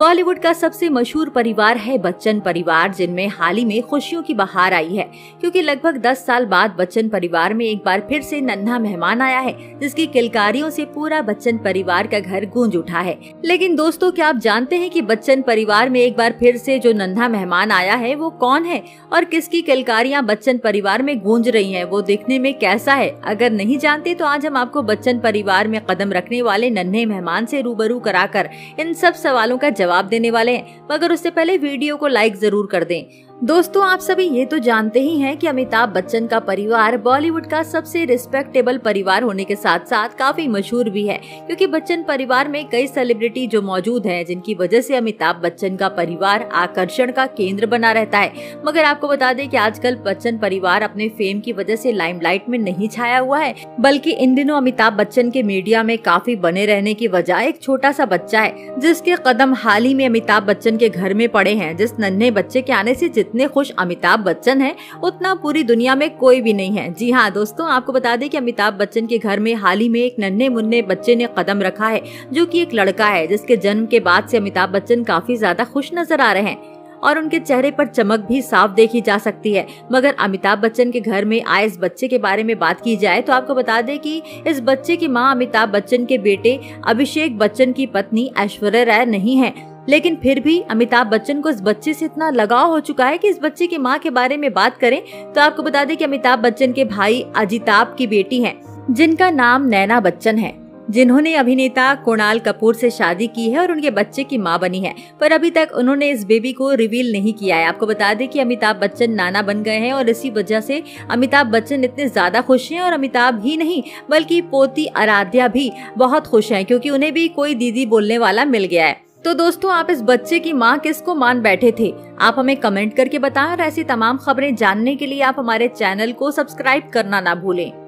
बॉलीवुड का सबसे मशहूर परिवार है बच्चन परिवार, जिनमें हाल ही में खुशियों की बहार आई है। क्योंकि लगभग 10 साल बाद बच्चन परिवार में एक बार फिर से नन्हा मेहमान आया है, जिसकी किलकारियों से पूरा बच्चन परिवार का घर गूंज उठा है। लेकिन दोस्तों, क्या आप जानते हैं कि बच्चन परिवार में एक बार फिर से जो नन्हा मेहमान आया है, वो कौन है? और किसकी किलकारियाँ बच्चन परिवार में गूंज रही है? वो देखने में कैसा है? अगर नहीं जानते तो आज हम आपको बच्चन परिवार में कदम रखने वाले नन्हे मेहमान ऐसी रूबरू कराकर इन सब सवालों का जवाब जवाब देने वाले हैं। मगर उससे पहले वीडियो को लाइक ज़रूर कर दें। दोस्तों, आप सभी ये तो जानते ही हैं कि अमिताभ बच्चन का परिवार बॉलीवुड का सबसे रिस्पेक्टेबल परिवार होने के साथ साथ काफ़ी मशहूर भी है, क्योंकि बच्चन परिवार में कई सेलिब्रिटी जो मौजूद हैं, जिनकी वजह से अमिताभ बच्चन का परिवार आकर्षण का केंद्र बना रहता है। मगर आपको बता दें कि आजकल बच्चन परिवार अपने फेम की वजह से लाइमलाइट में नहीं छाया हुआ है, बल्कि इन दिनों अमिताभ बच्चन के मीडिया में काफ़ी बने रहने की वजह एक छोटा सा बच्चा है, जिसके कदम हाल ही में अमिताभ बच्चन के घर में पड़े हैं, जिस नन्हे बच्चे के आने से जितने खुश अमिताभ बच्चन हैं, उतना पूरी दुनिया में कोई भी नहीं है। जी हाँ दोस्तों, आपको बता दें कि अमिताभ बच्चन के घर में हाल ही में एक नन्हे मुन्ने बच्चे ने कदम रखा है, जो कि एक लड़का है, जिसके जन्म के बाद से अमिताभ बच्चन काफ़ी ज़्यादा खुश नज़र आ रहे हैं और उनके चेहरे पर चमक भी साफ़ देखी जा सकती है। मगर अमिताभ बच्चन के घर में आए इस बच्चे के बारे में बात की जाए तो आपको बता दें कि इस बच्चे की माँ अमिताभ बच्चन के बेटे अभिषेक बच्चन की पत्नी ऐश्वर्या राय नहीं है। लेकिन फिर भी अमिताभ बच्चन को इस बच्चे से इतना लगाव हो चुका है कि इस बच्चे की माँ के बारे में बात करें तो आपको बता दें कि अमिताभ बच्चन के भाई अजिताभ की बेटी हैं, जिनका नाम नैना बच्चन है। जिन्होंने अभिनेता कुणाल कपूर से शादी की है और उनके बच्चे की माँ बनी है, पर अभी तक उन्होंने इस बेबी को रिवील नहीं किया है। आपको बता दें कि अमिताभ बच्चन नाना बन गए हैं और इसी वजह से अमिताभ बच्चन इतने ज़्यादा खुश हैं और अमिताभ ही नहीं, बल्कि पोती आराध्या भी बहुत खुश हैं, क्योंकि उन्हें भी कोई दीदी बोलने वाला मिल गया है। तो दोस्तों, आप इस बच्चे की माँ किसको मान बैठे थे? आप हमें कमेंट करके बताएँ और ऐसी तमाम खबरें जानने के लिए आप हमारे चैनल को सब्सक्राइब करना ना भूलें।